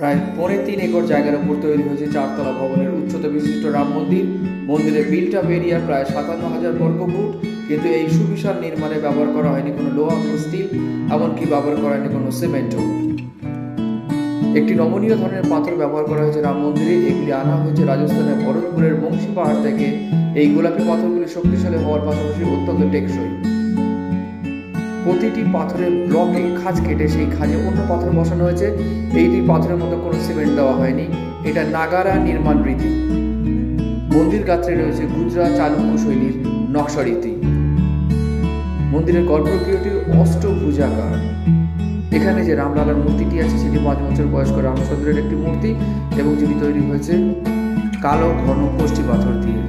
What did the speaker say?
প্রায় পৌনে তিন একর জায়গার উপর তৈরি হয়েছে চারতলা ভবনের উচ্চতা বিশিষ্ট রাম মন্দির। মন্দিরের বিল্ট আপ এরিয়া প্রায় সাতান্ন হাজার বর্গ ফুট, কিন্তু এই সুবিশাল নির্মাণে ব্যবহার করা হয়নি কোনো লোহা কোনো স্টিল এমনকি ব্যবহার করা হয়নি কোনো সিমেন্টও একটি নমনীয় ধরনের পাথর ব্যবহার করা হয়েছে রাম মন্দিরে, এগুলি আনা হয়েছে রাজস্থানের ভরতপুরের বংশী পাহাড় থেকে। এই গোলাপি পাথরগুলি শক্তিশালী হওয়ার পাশাপাশি অত্যন্ত টেকসই। প্রতিটি পাথরের ব্লকে খাঁজ কেটে সেই খাঁজে অন্য পাথর বসানো হয়েছে। এইটি পাথরের মতো কোনো সিমেন্ট দেওয়া হয়নি। এটা নাগারা নির্মাণ রীতি। মন্দির গাত্রে রয়েছে গুজরা চালুক্য শৈলীর নকশা রীতি। মন্দিরের গর্ভগৃহটি অষ্টভুজাকার। এখানে যে রামলালার মূর্তিটি আছে, সেটি পাঁচ বছর বয়স্ক রামচন্দ্রের একটি মূর্তি এবং যেটি তৈরি হয়েছে কালো ঘন কোষ্ঠী পাথর দিয়ে।